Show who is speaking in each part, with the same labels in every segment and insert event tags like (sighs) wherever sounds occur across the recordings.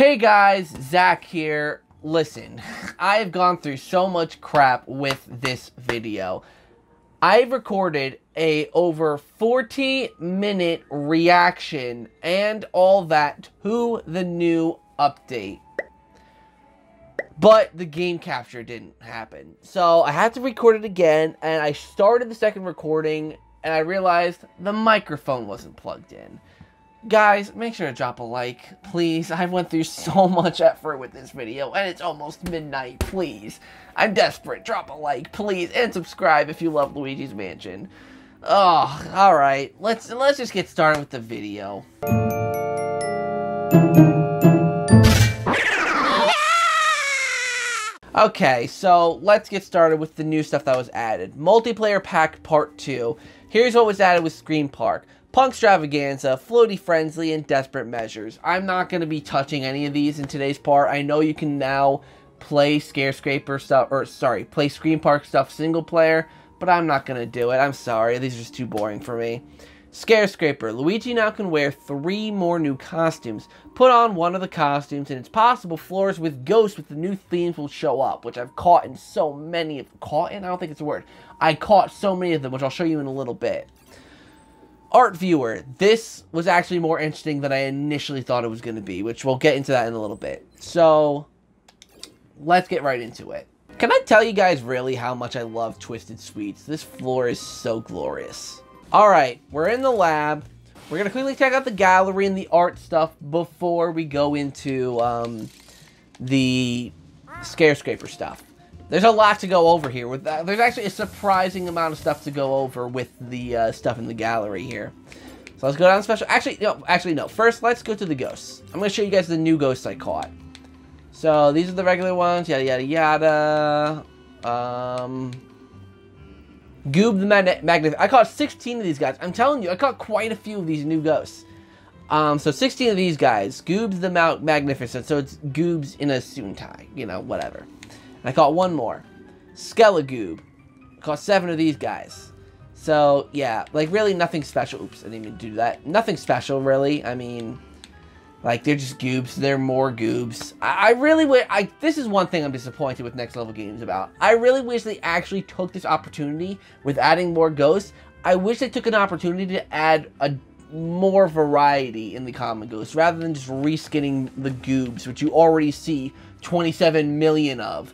Speaker 1: Hey guys, Zach here. Listen, (laughs) I've gone through so much crap with this video. I've recorded a over 40 minute reaction and all that to the new update. But the game capture didn't happen. So I had to record it again and I started the second recording and I realized the microphone wasn't plugged in. Guys, make sure to drop a like, please. I went through so (laughs) much effort with this video, and it's almost midnight, please. I'm desperate. Drop a like, please, and subscribe if you love Luigi's Mansion. Oh, alright. Let's let's just get started with the video. (laughs) Okay, so let's get started with the new stuff that was added. Multiplayer Pack Part 2. Here's what was added with Scream Park. Pumpkinstravaganza, Floaty Frenzy, and Desperate Measures. I'm not going to be touching any of these in today's part. I know you can now play Scarescraper stuff, or sorry, play Scream Park stuff single player, but I'm not going to do it. I'm sorry, these are just too boring for me. Scarescraper. Luigi now can wear three more new costumes. Put on one of the costumes, and it's possible floors with ghosts with the new themes will show up, which I've caught in so many of caught in. I don't think it's a word. I caught so many of them, which I'll show you in a little bit. Art Viewer. This was actually more interesting than I initially thought it was going to be, which we'll get into that in a little bit. So, let's get right into it. Can I tell you guys really how much I love Twisted Sweets? This floor is so glorious. Alright, we're in the lab. We're going to quickly check out the gallery and the art stuff before we go into um, the Scarescraper stuff. There's a lot to go over here. With that. There's actually a surprising amount of stuff to go over with the uh, stuff in the gallery here. So let's go down special. Actually, no. Actually, no. First, let's go to the ghosts. I'm going to show you guys the new ghosts I caught. So these are the regular ones. Yada yada yada. Um, Goob the Magnificent. I caught 16 of these guys. I'm telling you, I caught quite a few of these new ghosts. Um, so 16 of these guys. Goobs the Mount Magnificent. So it's Goobs in a suit and tie. You know, whatever. I caught one more. Skelegoob. Caught seven of these guys. So, yeah, like, really nothing special. Oops, I didn't even do that. Nothing special, really. I mean, like, they're just goobs. They're more goobs. I, I really wish... I, this is one thing I'm disappointed with Next Level Games about. I really wish they actually took this opportunity with adding more ghosts. I wish they took an opportunity to add a more variety in the common ghosts rather than just reskinning the goobs, which you already see 27 million of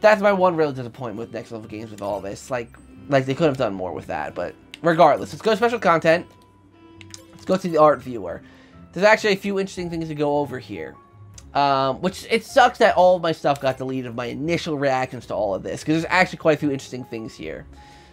Speaker 1: that's my one real disappointment with next level games with all this. Like, like they could have done more with that, but regardless, let's go to special content. Let's go to the art viewer. There's actually a few interesting things to go over here. Um, which it sucks that all of my stuff got deleted of my initial reactions to all of this because there's actually quite a few interesting things here.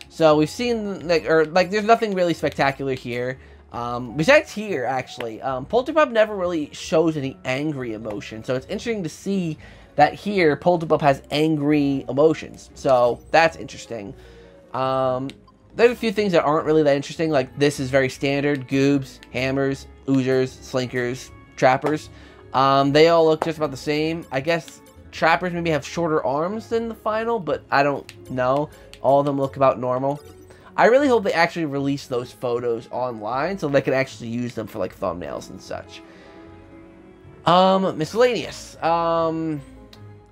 Speaker 1: So we've seen like or like there's nothing really spectacular here. Um, besides here, actually, um, Polterpup never really shows any angry emotion, so it's interesting to see that here Polterpup has angry emotions. So that's interesting. Um, there's a few things that aren't really that interesting. Like this is very standard. Goobs, hammers, oozers, slinkers, trappers. Um, they all look just about the same. I guess trappers maybe have shorter arms than the final, but I don't know. All of them look about normal. I really hope they actually release those photos online so they can actually use them for like thumbnails and such. Um, miscellaneous. Um,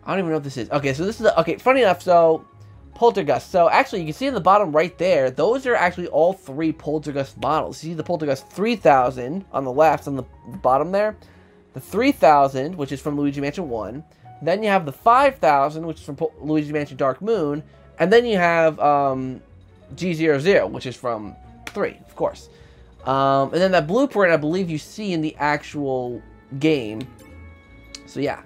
Speaker 1: I don't even know what this is. Okay, so this is the, okay, funny enough, so Poltergust. So actually, you can see in the bottom right there, those are actually all three Poltergust models. You see the Poltergust 3000 on the left, on the bottom there. The 3000, which is from Luigi Mansion 1. Then you have the 5000, which is from po Luigi Mansion Dark Moon. And then you have um, G00, which is from 3, of course. Um, and then that blueprint, I believe you see in the actual game. So yeah.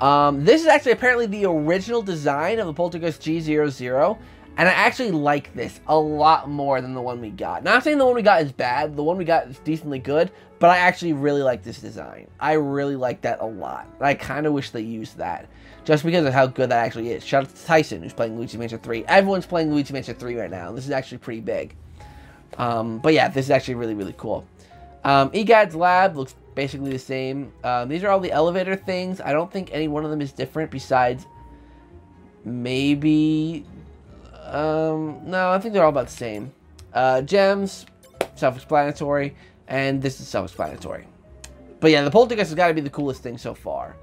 Speaker 1: Um, this is actually apparently the original design of the Poltergust G00, and I actually like this a lot more than the one we got. Not saying the one we got is bad, the one we got is decently good, but I actually really like this design. I really like that a lot. I kind of wish they used that, just because of how good that actually is. Shout out to Tyson, who's playing Luigi Mansion 3. Everyone's playing Luigi Mansion 3 right now, this is actually pretty big. Um, but yeah, this is actually really, really cool. Um, EGAD's lab looks basically the same. Um, these are all the elevator things. I don't think any one of them is different besides maybe... Um, no, I think they're all about the same. Uh, gems, self-explanatory, and this is self-explanatory. but yeah, the poltergeist has got to be the coolest thing so far.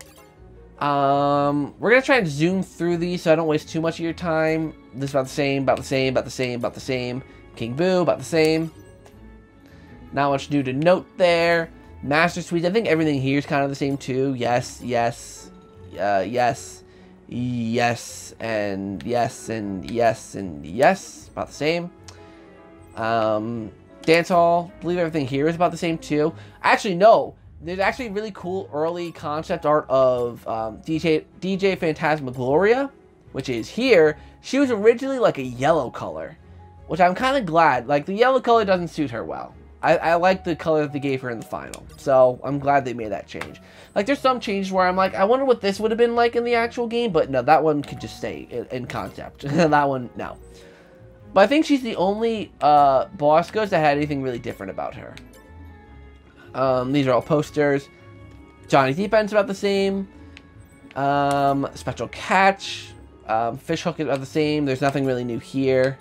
Speaker 1: Um, we're going to try and zoom through these so I don't waste too much of your time. This is about the same, about the same, about the same, about the same. King Boo, about the same. Not much new to note there. Master Suites, I think everything here is kind of the same too. Yes, yes, uh, yes, yes, and yes, and yes, and yes. About the same. Um, Dance Hall, I believe everything here is about the same too. Actually, no. There's actually really cool early concept art of um, DJ DJ Phantasmagoria, which is here. She was originally like a yellow color, which I'm kind of glad. Like the yellow color doesn't suit her well. I, I like the color that they gave her in the final, so I'm glad they made that change. Like there's some changes where I'm like, I wonder what this would have been like in the actual game, but no, that one could just stay in, in concept. (laughs) that one, no. But I think she's the only uh, boss ghost that had anything really different about her. Um, these are all posters. Johnny Deepend's about the same. Um, Spectral Catch. Um, Fishhook is about the same. There's nothing really new here.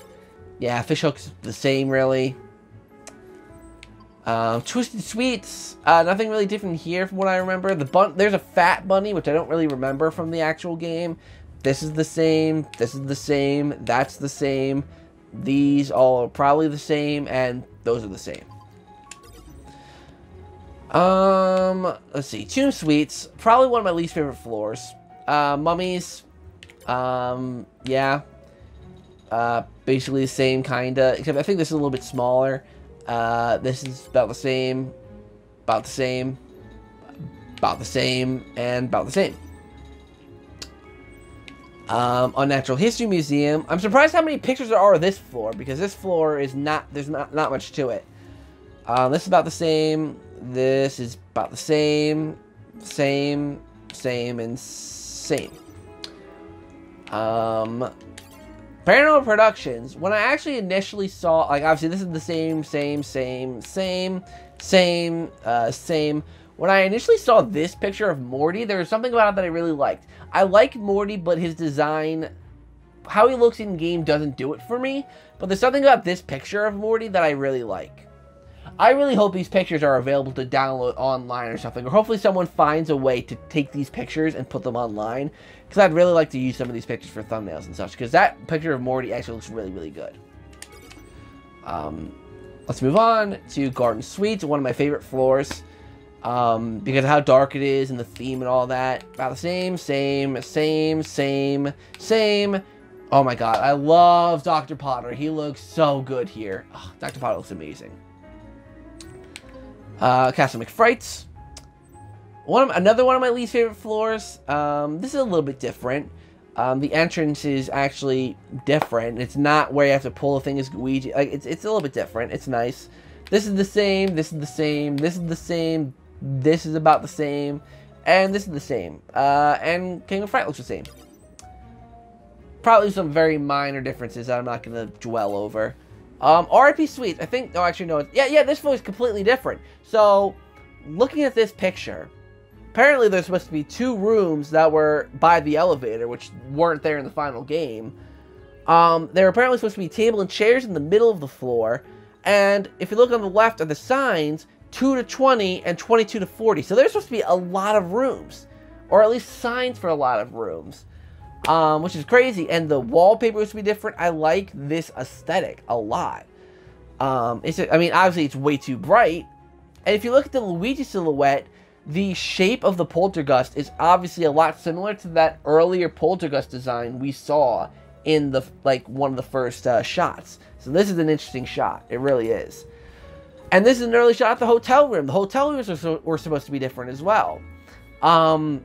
Speaker 1: Yeah, Fishhook's the same, really. Um, Twisted Sweets. Uh, nothing really different here from what I remember. The bun There's a Fat Bunny, which I don't really remember from the actual game. This is the same. This is the same. That's the same. These all are probably the same, and those are the same. Um, let's see. Tomb Suites, probably one of my least favorite floors. Uh, mummies, um, yeah. Uh, basically the same kinda, except I think this is a little bit smaller. Uh, this is about the same, about the same, about the same, and about the same. Um, Natural History Museum. I'm surprised how many pictures there are of this floor, because this floor is not, there's not, not much to it. Um, this is about the same. This is about the same, same, same, and same. Um, Paranormal Productions, when I actually initially saw, like, obviously this is the same, same, same, same, same, uh, same. When I initially saw this picture of Morty, there was something about it that I really liked. I like Morty, but his design, how he looks in game doesn't do it for me. But there's something about this picture of Morty that I really like. I really hope these pictures are available to download online or something, or hopefully someone finds a way to take these pictures and put them online, because I'd really like to use some of these pictures for thumbnails and such, because that picture of Morty actually looks really, really good. Um, let's move on to Garden Suites, one of my favorite floors, um, because of how dark it is and the theme and all that. About the same, same, same, same, same. Oh my god, I love Dr. Potter. He looks so good here. Oh, Dr. Potter looks amazing. Uh, Castle McFrights. One of, another one of my least favorite floors. Um, this is a little bit different. Um, the entrance is actually different. It's not where you have to pull a thing as Luigi. Like it's it's a little bit different. It's nice. This is the same. This is the same. This is the same. This is about the same, and this is the same. Uh, and King of Fright looks the same. Probably some very minor differences that I'm not going to dwell over. Um, RIP Suites, I think, oh, actually, no, yeah, yeah, this is completely different. So, looking at this picture, apparently there's supposed to be two rooms that were by the elevator, which weren't there in the final game. Um, there were apparently supposed to be table and chairs in the middle of the floor, and if you look on the left are the signs, 2 to 20 and 22 to 40. So there's supposed to be a lot of rooms, or at least signs for a lot of rooms um, which is crazy. And the wallpaper was to be different. I like this aesthetic a lot. Um, it's, I mean, obviously it's way too bright. And if you look at the Luigi silhouette, the shape of the Poltergust is obviously a lot similar to that earlier Poltergust design we saw in the like one of the first uh, shots. So this is an interesting shot. It really is. And this is an early shot at the hotel room. The hotel rooms were, were supposed to be different as well. Um,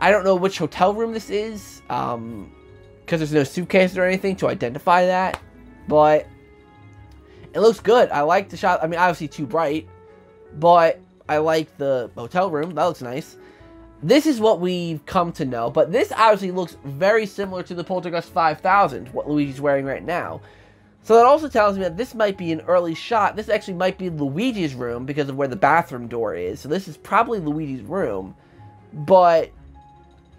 Speaker 1: I don't know which hotel room this is, um, because there's no suitcase or anything to identify that, but it looks good. I like the shot. I mean, obviously too bright, but I like the hotel room. That looks nice. This is what we've come to know, but this obviously looks very similar to the Poltergust 5000, what Luigi's wearing right now. So that also tells me that this might be an early shot. This actually might be Luigi's room because of where the bathroom door is. So this is probably Luigi's room, but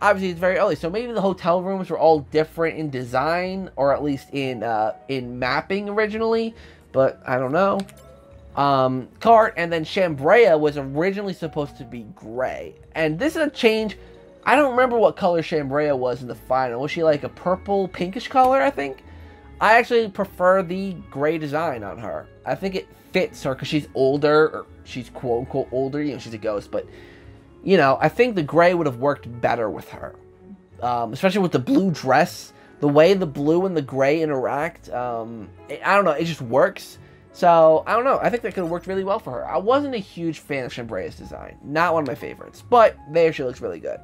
Speaker 1: obviously it's very early, so maybe the hotel rooms were all different in design, or at least in uh, in mapping originally, but I don't know. um, cart, and then Chambrea was originally supposed to be gray. And this is a change. I don't remember what color Chambrea was in the final. Was she like a purple, pinkish color, I think? I actually prefer the gray design on her. I think it fits her because she's older, or she's quote unquote older, you know, she's a ghost, but, you know, I think the gray would have worked better with her. Um, especially with the blue dress. The way the blue and the gray interact, um, it, I don't know, it just works. So, I don't know. I think that could have worked really well for her. I wasn't a huge fan of Chambrea's design. Not one of my favorites. But there she looks really good.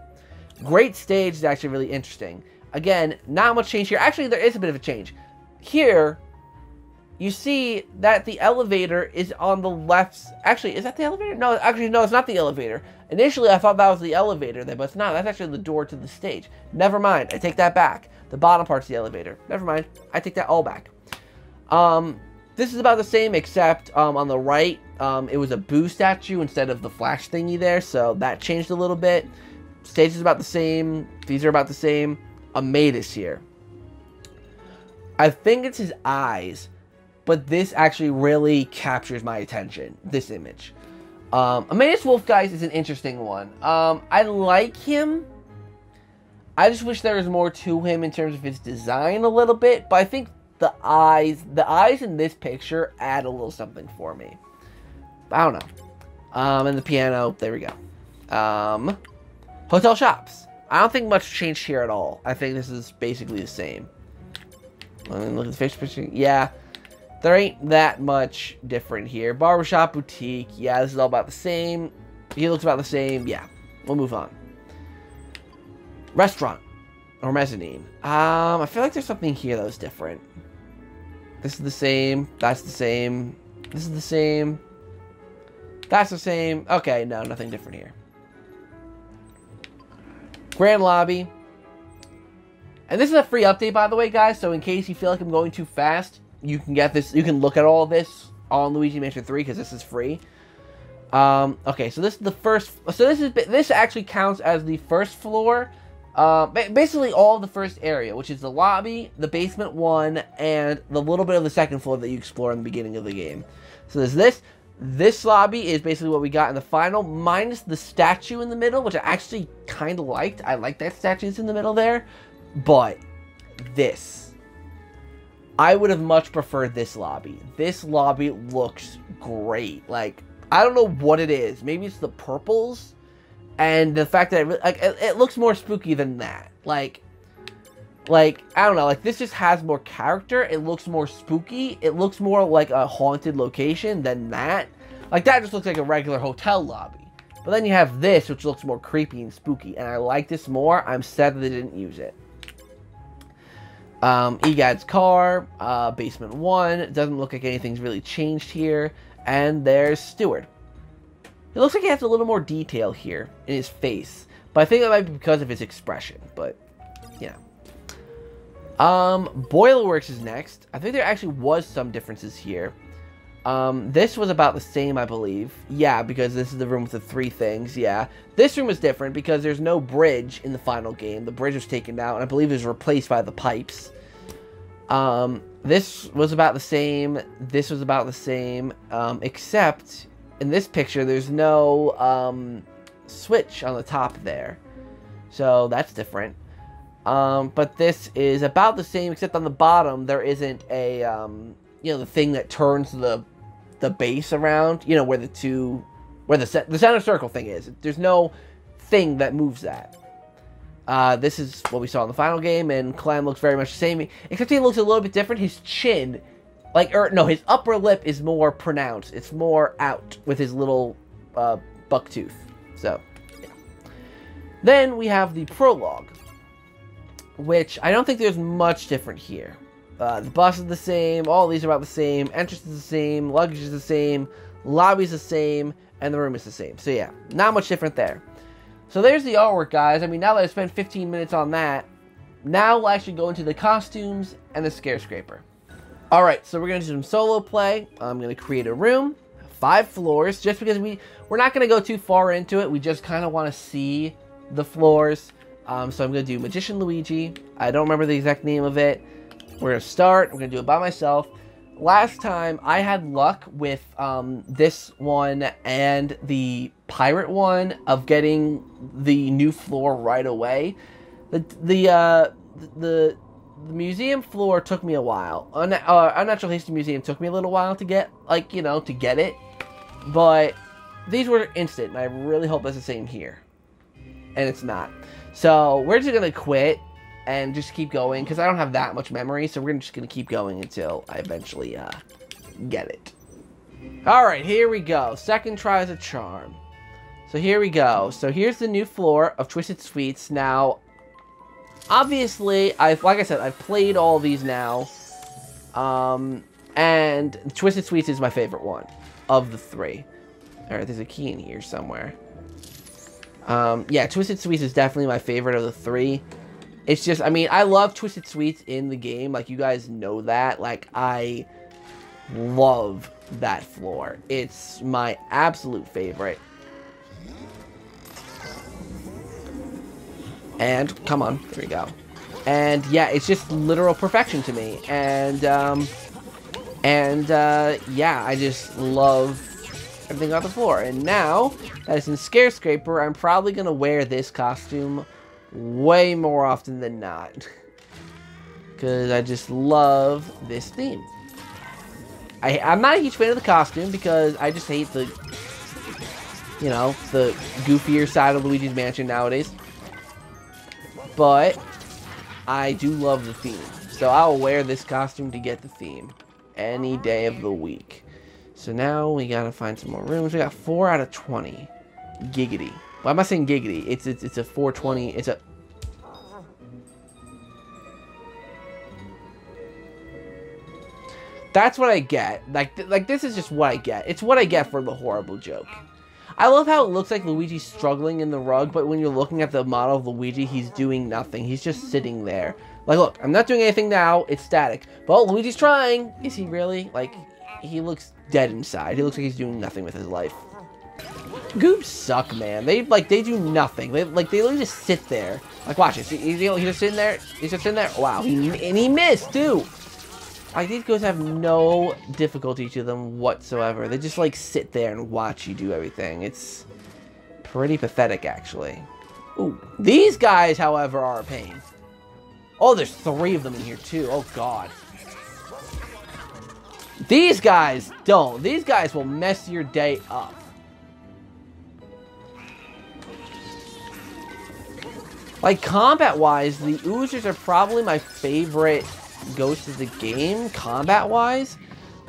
Speaker 1: Great stage is actually really interesting. Again, not much change here. Actually, there is a bit of a change. Here, you see that the elevator is on the left. Actually, is that the elevator? No, actually, no, it's not the elevator. Initially, I thought that was the elevator but it's not. That's actually the door to the stage. Never mind. I take that back. The bottom part's the elevator. Never mind. I take that all back. Um, this is about the same, except um, on the right, um, it was a Boo statue instead of the Flash thingy there, so that changed a little bit. Stage is about the same. These are about the same. A Amadeus here. I think it's his eyes, but this actually really captures my attention, this image. Um, Amadeus Wolf, guys, is an interesting one. Um, I like him. I just wish there was more to him in terms of his design a little bit, but I think the eyes, the eyes in this picture add a little something for me. I don't know. Um, and the piano, there we go. Um, hotel shops. I don't think much changed here at all. I think this is basically the same. look at the face picture. Yeah, there ain't that much different here. Barbershop, boutique. Yeah, this is all about the same. He looks about the same. Yeah, we'll move on. Restaurant or mezzanine. Um, I feel like there's something here that was different. This is the same. That's the same. This is the same. That's the same. Okay, no, nothing different here. Grand Lobby. And this is a free update, by the way, guys. So in case you feel like I'm going too fast, you can get this. You can look at all this on Luigi Mansion 3 because this is free. Um, okay, so this is the first. So this is this actually counts as the first floor uh, basically all the first area, which is the lobby, the basement one, and the little bit of the second floor that you explore in the beginning of the game. So there's this. This lobby is basically what we got in the final, minus the statue in the middle, which I actually kind of liked. I like that statue statue's in the middle there. But this. I would have much preferred this lobby. This lobby looks great. Like, I don't know what it is. Maybe it's the purples and the fact that it, like it, it, looks more spooky than that. Like, like I don't know. Like this just has more character. It looks more spooky. It looks more like a haunted location than that. Like that just looks like a regular hotel lobby. But then you have this, which looks more creepy and spooky, and I like this more. I'm sad that they didn't use it. Um, Egad's car, uh, basement one. Doesn't look like anything's really changed here. And there's Steward. It looks like he has a little more detail here in his face. But I think that might be because of his expression. But, yeah. Um, Boilerworks is next. I think there actually was some differences here. Um, this was about the same, I believe. Yeah, because this is the room with the three things, yeah. This room is different because there's no bridge in the final game. The bridge was taken out, and I believe it was replaced by the pipes. Um, this was about the same. This was about the same, um, except in this picture, there's no um, switch on the top there. So that's different. Um, but this is about the same, except on the bottom, there isn't a, um, you know, the thing that turns the the base around, you know, where the two, where the, the center circle thing is. There's no thing that moves that. Uh, this is what we saw in the final game, and Clem looks very much the same, except he looks a little bit different. His chin like, or no, his upper lip is more pronounced. It's more out with his little uh, buck tooth. So, yeah. Then we have the prologue, which I don't think there's much different here. Uh, the bus is the same, all these are about the same, entrance is the same, luggage is the same, lobby is the same, and the room is the same. So yeah, not much different there. So there's the artwork, guys. I mean, now that I spent 15 minutes on that, now we'll actually go into the costumes and the scare scraper. Alright, so we're going to do some solo play. I'm going to create a room, five floors, just because we, we're not going to go too far into it. We just kind of want to see the floors. Um, so I'm going to do Magician Luigi. I don't remember the exact name of it. We're going to start. I'm going to do it by myself. last time I had luck with um, this one and the pirate one of getting the new floor right away. The the uh, the the museum floor took me a while. Un- uh, Unnatural History Museum took me a little while to get, like, you know, to get it. But these were instant, and I really hope that's the same here. And it's not. So we're just going to quit and just keep going, because I don't have that much memory, so we're just going to keep going until I eventually uh, get it. Alright, here we go. Second try is a charm. So here we go. So here's the new floor of Twisted Sweets. Now, obviously, I've like I said, I've played all these now, um, and Twisted Sweets is my favorite one of the three. All right, there's a key in here somewhere. Um, yeah, Twisted Sweets is definitely my favorite of the three. It's just, I mean, I love Twisted Sweets in the game. Like, you guys know that. Like, I love that floor. It's my absolute favorite. And, come on, there we go. And, yeah, it's just literal perfection to me. And, um, and, uh, yeah, I just love everything on the floor. And now, that it's in Scare Scraper, I'm probably going to wear this costume way more often than not. (laughs) Because I just love this theme. I, I'm not a huge fan of the costume because I just hate the, you know, the goofier side of Luigi's Mansion nowadays. But I do love the theme. So I'll wear this costume to get the theme any day of the week. So now we gotta find some more rooms. We got 4 out of 20. Giggity. Why am I saying giggity? It's, it's, it's a 420. It's a... That's what I get. Like, like this is just what I get. It's what I get for the horrible joke. I love how it looks like Luigi's struggling in the rug, but when you're looking at the model of Luigi, he's doing nothing. He's just sitting there. Like, look, I'm not doing anything now. It's static. But Luigi's trying. Is he really? Like, he looks dead inside. He looks like he's doing nothing with his life. Goobs suck, man. They, like, they do nothing. They, like, they literally just sit there. Like, watch this. He, he's just sitting there. He's just sitting there. Wow. He, and he missed, too. Like, these ghosts have no difficulty to them whatsoever. They just, like, sit there and watch you do everything. It's pretty pathetic, actually. Ooh. These guys, however, are a pain. Oh, there's three of them in here, too. Oh, God. These guys don't. These guys will mess your day up. Like, combat-wise, the Oozers are probably my favorite ghosts of the game, combat-wise.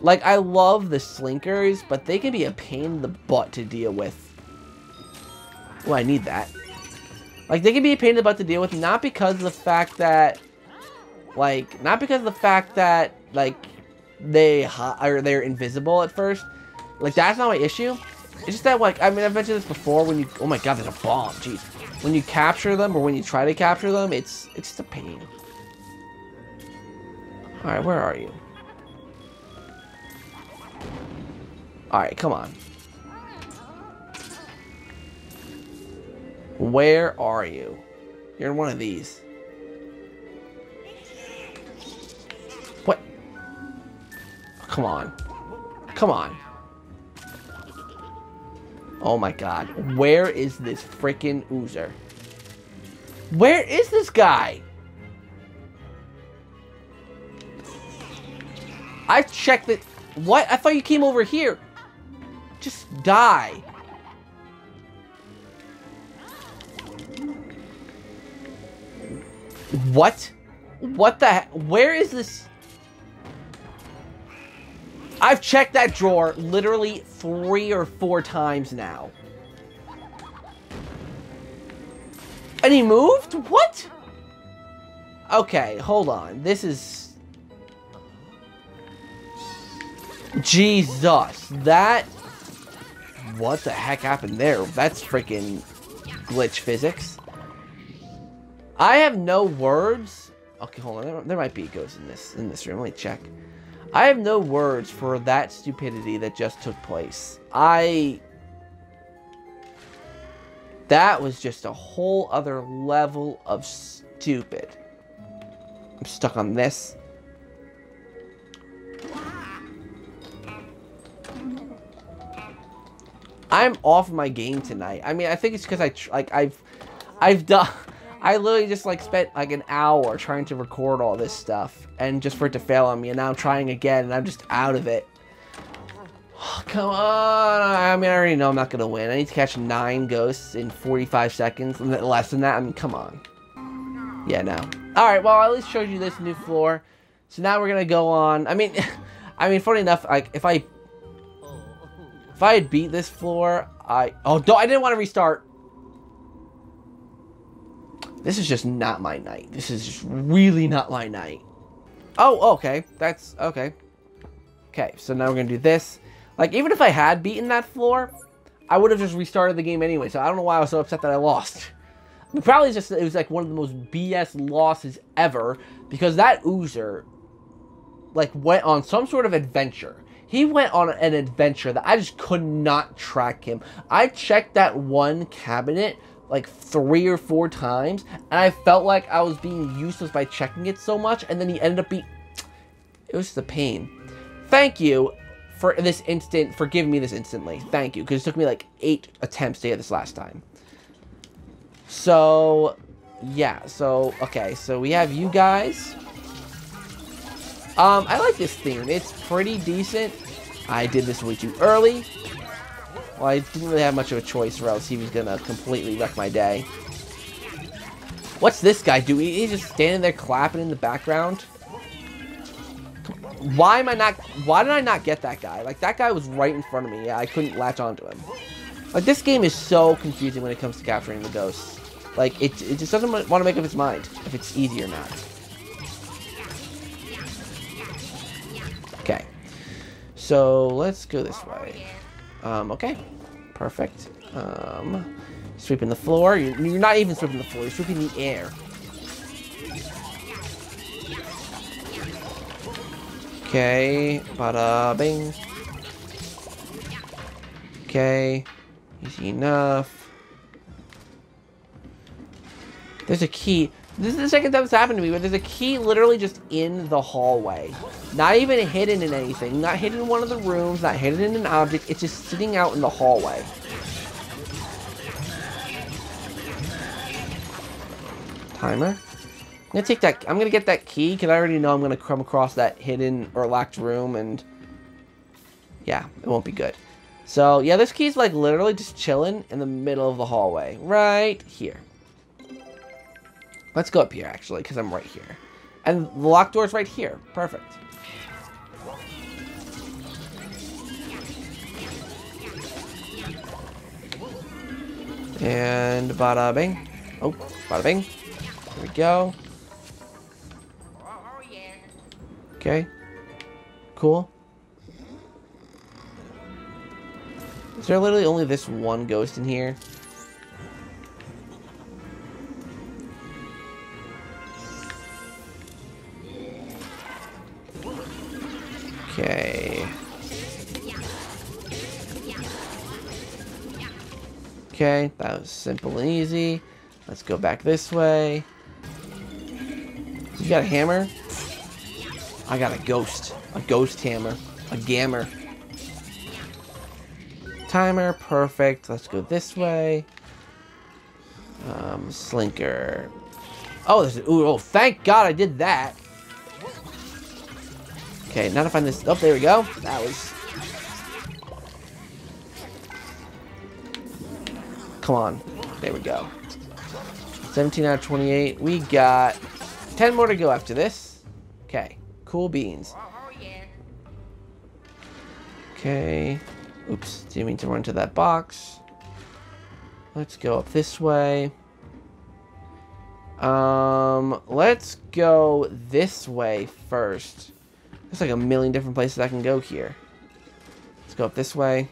Speaker 1: Like, I love the Slinkers, but they can be a pain in the butt to deal with. Oh, I need that. Like, they can be a pain in the butt to deal with, not because of the fact that, like, not because of the fact that, like, they or they're invisible at first. Like, that's not my issue. It's just that, like, I mean, I've mentioned this before, when you, oh my god, there's a bomb, jeez. When you capture them, or when you try to capture them, it's, it's just a pain. Alright, where are you? Alright, come on. Where are you? You're in one of these. What? Come on. Come on. Oh my god. Where is this freaking oozer? Where is this guy? I checked it. What? I thought you came over here. Just die. What? What the Where is this? I've checked that drawer literally three or four times now. And he moved? What? Okay, hold on. This is... Jesus, that... What the heck happened there? That's freaking glitch physics. I have no words. Okay, hold on. There, might be ghosts in this in this room. Let me check. I have no words for that stupidity that just took place. I... That was just a whole other level of stupid. I'm stuck on this. I'm off my game tonight. I mean, I think it's because I, like, I've... I've done... I literally just, like, spent, like, an hour trying to record all this stuff, and just for it to fail on me, and now I'm trying again, and I'm just out of it. Oh, (sighs) come on. I mean, I already know I'm not going to win. I need to catch nine ghosts in 45 seconds. Less than that, I mean, come on. Yeah, no. Alright, well, I at least showed you this new floor. So now we're going to go on. I mean, (laughs) I mean, funny enough, like, if I... If I had beat this floor, I... Oh, don't, I didn't want to restart. This is just not my night. This is just really not my night. Oh, okay. That's... Okay. Okay, so now we're going to do this. Like, even if I had beaten that floor, I would have just restarted the game anyway. So I don't know why I was so upset that I lost. I mean, probably just it was like one of the most BS losses ever because that Oozer like went on some sort of adventure. He went on an adventure that I just could not track him. I checked that one cabinet like three or four times and I felt like I was being useless by checking it so much and then he ended up being (tsk) it was just a pain. Thank you for this instant, for giving me this instantly. Thank you, because it took me like eight attempts to get this last time. So, yeah, so, okay, so we have you guys. Um, I like this theme. It's pretty decent. I did this way too early. Well, I didn't really have much of a choice or else he was gonna completely wreck my day. What's this guy doing? He's just standing there clapping in the background. Why am I not... Why did I not get that guy? Like, that guy was right in front of me. Yeah, I couldn't latch onto him. Like, this game is so confusing when it comes to capturing the ghosts. Like, it, it just doesn't want to make up its mind if it's easy or not. Okay. So, let's go this way. Um, okay. Perfect. Um, sweeping the floor. You're, you're not even sweeping the floor. You're sweeping the air. Okay, bada bing. Okay, easy enough. There's a key. This is the second time this happened to me, but there's a key literally just in the hallway. Not even hidden in anything. Not hidden in one of the rooms, not hidden in an object. It's just sitting out in the hallway. Timer. I'm gonna take that. I'm gonna get that key because I already know I'm gonna come across that hidden or locked room, and yeah, it won't be good. So yeah, this key's like literally just chilling in the middle of the hallway, right here. Let's go up here actually, because I'm right here, and the locked door's right here. Perfect. And bada bing. Oh, bada bing. Here we go. Okay. Cool. Is there literally only this one ghost in here? Okay. Okay, that was simple and easy. Let's go back this way. You got a hammer? I got a ghost. A ghost hammer. A gammer. Timer, perfect. Let's go this way. Um, slinker. Oh, there's ooh, oh, thank God I did that. Okay, now to find this. Oh, there we go. That was. Come on. There we go. 17 out of 28. We got 10 more to go after this. Okay. Cool beans. Okay. Oops. Didn't mean to run to that box. Let's go up this way. Um, let's go this way first. There's like a million different places I can go here. Let's go up this way.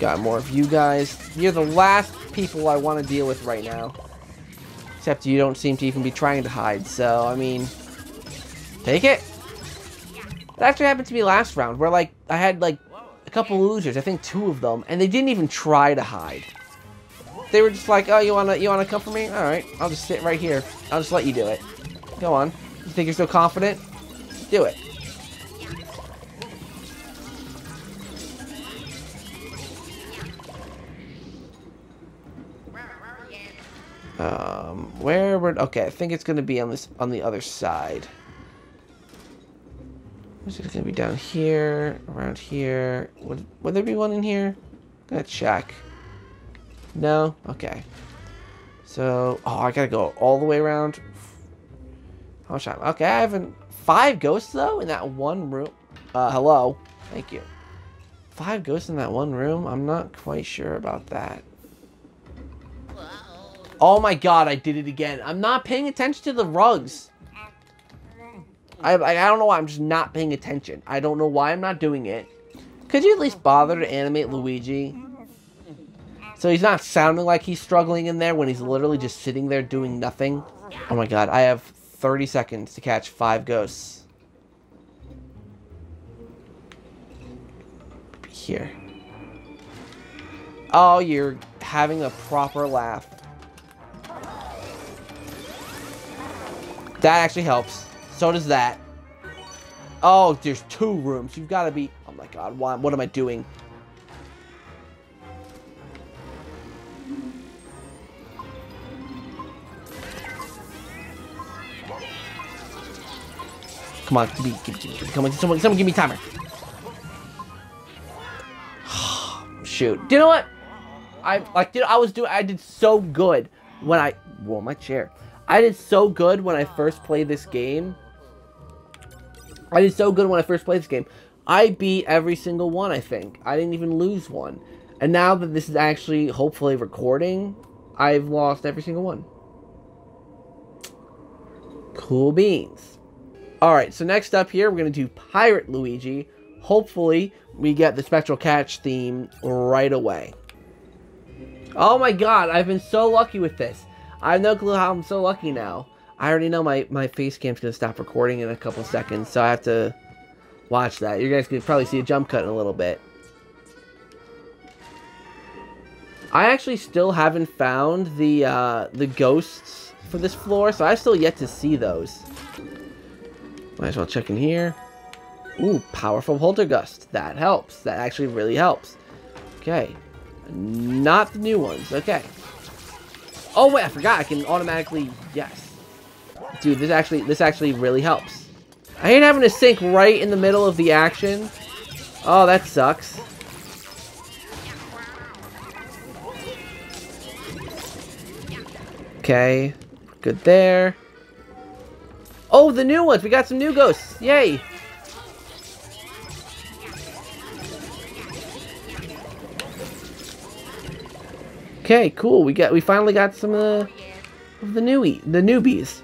Speaker 1: Got more of you guys. You're the last people I want to deal with right now. Except you don't seem to even be trying to hide, so, I mean... Take it! That actually happened to me last round, where, like, I had, like, a couple oozers, I think two of them, and they didn't even try to hide. They were just like, oh, you wanna you wanna come for me? All right, I'll just sit right here. I'll just let you do it. Go on. You think you're so confident? Do it. Um, where would okay? I think it's gonna be on this on the other side. Is it gonna be down here, around here? Would would there be one in here? I'm gonna check. No? Okay. So, oh, I gotta go all the way around. How much time? Okay, I haven't... Five ghosts, though, in that one room? Uh, hello? Thank you. Five ghosts in that one room? I'm not quite sure about that. Oh my god, I did it again. I'm not paying attention to the rugs. I, I, I don't know why, I'm just not paying attention. I don't know why I'm not doing it. Could you at least bother to animate Luigi? So he's not sounding like he's struggling in there when he's literally just sitting there doing nothing. Oh my god, I have 30 seconds to catch five ghosts. Here. Oh, you're having a proper laugh. That actually helps. So does that. Oh, there's two rooms. You've got to be... Oh my god, why, what am I doing? Come on, give me, give me, give me, come on, someone, someone give me timer. (sighs) Shoot. Do you know what? I like, dude, I was doing, I did so good when I, whoa, my chair. I did so good when I first played this game. I did so good when I first played this game. I beat every single one, I think. I didn't even lose one. And now that this is actually, hopefully, recording, I've lost every single one. Cool beans. Alright, so next up here, we're going to do Pirate Luigi. Hopefully, we get the Spectral Catch theme right away. Oh my god, I've been so lucky with this. I have no clue how I'm so lucky now. I already know my, my face cam's going to stop recording in a couple seconds, so I have to watch that. You guys can probably see a jump cut in a little bit. I actually still haven't found the uh, the ghosts for this floor, so I've still yet to see those. Might as well check in here. Ooh, powerful Poltergust. That helps. That actually really helps. Okay. Not the new ones. Okay. Oh wait, I forgot. I can automatically yes. Dude, this actually this actually really helps. I ain't having to sink right in the middle of the action. Oh, that sucks. Okay. Good there. Oh, the new ones! We got some new ghosts! Yay! Okay, cool. We got we finally got some uh, of the of the newie the newbies.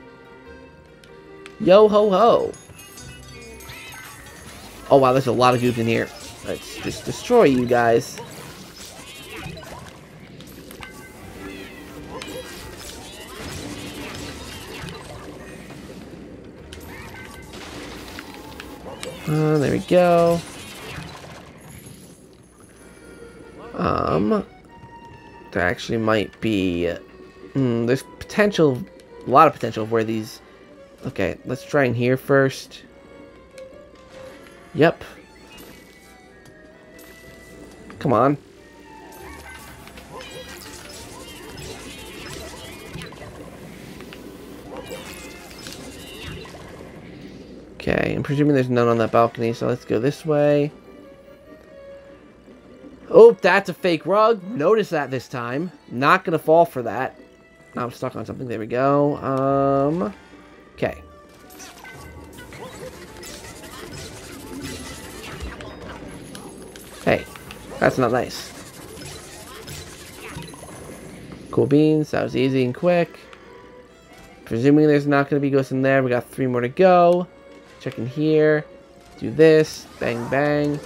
Speaker 1: Yo ho ho. Oh wow, there's a lot of goop in here. Let's just destroy you guys. Uh, there we go. Um, there actually might be... Mm, there's potential, a lot of potential where these... Okay, let's try in here first. Yep. Come on. Okay, I'm presuming there's none on that balcony, so let's go this way. Oh, that's a fake rug. Notice that this time. Not gonna fall for that. Now I'm stuck on something. There we go. Um, okay. Hey, that's not nice. Cool beans. That was easy and quick. Presuming there's not going to be ghosts in there. We got three more to go. Check in here. Do this. Bang, bang.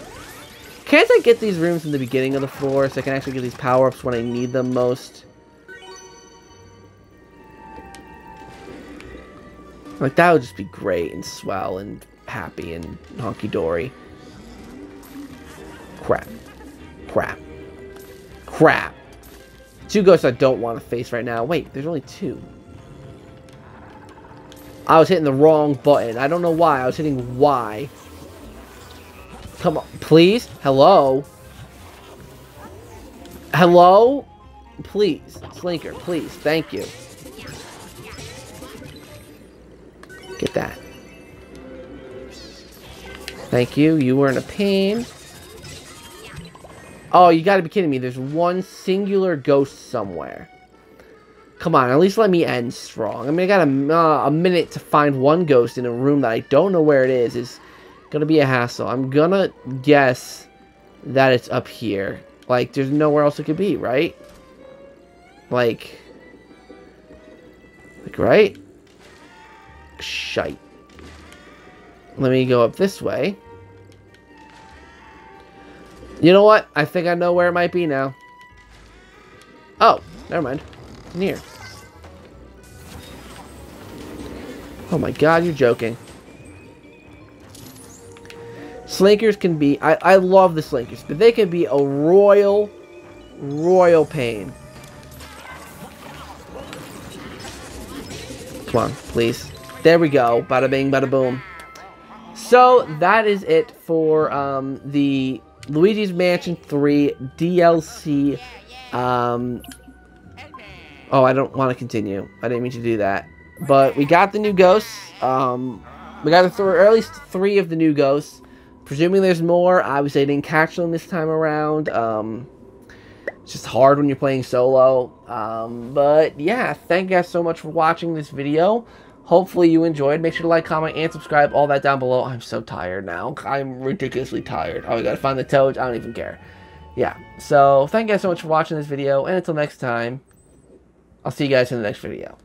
Speaker 1: Can't I get these rooms in the beginning of the floor so I can actually get these power-ups when I need them most? Like, that would just be great and swell and happy and honky-dory. Crap. Crap. Crap. Two ghosts I don't want to face right now. Wait, there's only two. I was hitting the wrong button. I don't know why. I was hitting Y. Come on. Please? Hello? Hello? Please. Slinker, please. Thank you. Get that. Thank you. You were in a pain. Oh, you gotta be kidding me. There's one singular ghost somewhere. Come on, at least let me end strong. I mean, I got a, uh, a minute to find one ghost in a room that I don't know where it is. Is gonna be a hassle. I'm gonna guess that it's up here. Like, there's nowhere else it could be, right? Like... Like, right? Shite. Let me go up this way. You know what? I think I know where it might be now. Oh, never mind. Near. Oh my god, you're joking. Slinkers can be... I, I love the Slinkers, but they can be a royal, royal pain. Come on, please. There we go. Bada bing, bada boom. So, that is it for um, the Luigi's Mansion 3 DLC. Um, oh, I don't want to continue. I didn't mean to do that. But we got the new ghosts. Um, we got the th or at least three of the new ghosts. Presuming there's more. Obviously, I didn't catch them this time around. Um, it's just hard when you're playing solo. Um, but yeah, thank you guys so much for watching this video. Hopefully you enjoyed. Make sure to like, comment, and subscribe. All that down below. I'm so tired now. I'm ridiculously tired. Oh, I gotta find the toads. I don't even care. Yeah. So, thank you guys so much for watching this video. And until next time, I'll see you guys in the next video.